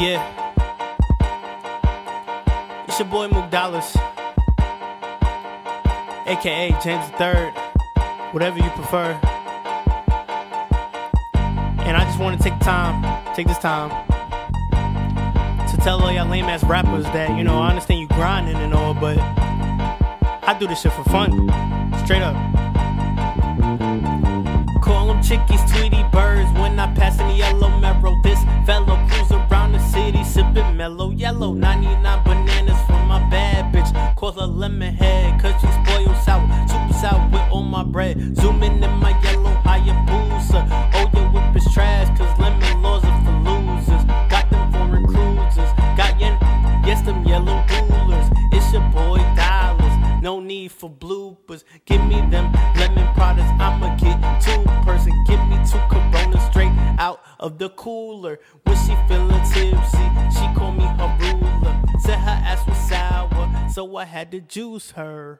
Yeah. It's your boy Mook Dollars. AKA James III. Whatever you prefer. And I just want to take time, take this time to tell all y'all lame ass rappers that, you know, I understand you grinding and all, but I do this shit for fun. Straight up. Call them chickies, Tweety mellow yellow. 99 bananas for my bad bitch. Call her lemon head, cause she spoiled sour. Super sour with all my bread. Zooming in my yellow Hayabusa. Oh, your whip is trash, cause lemon laws are for losers. Got them foreign cruisers. Got yen, yes, them yellow rulers. It's your boy Dollars. No need for bloopers. Give me them lemon products. I'ma get two person. Give me two Coronas straight out of the cooler. When she feeling tipsy, so I had to juice her.